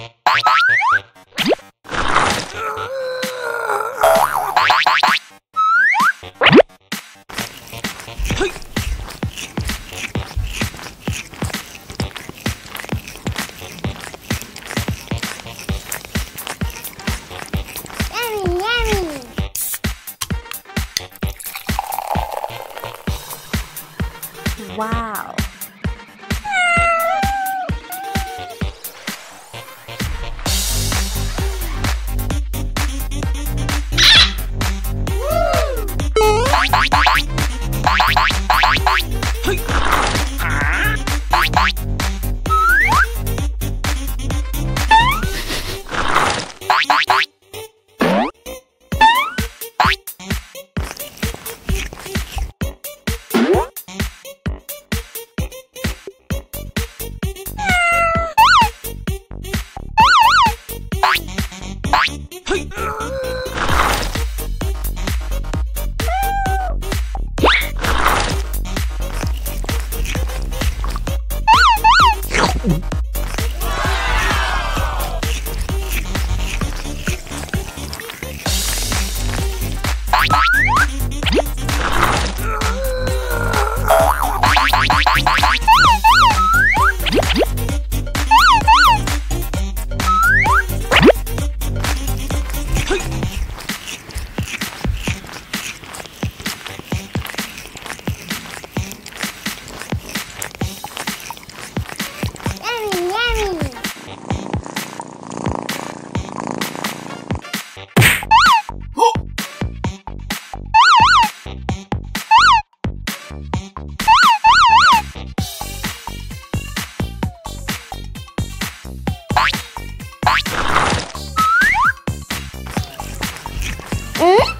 Yummy, はい。Bye. Hmm?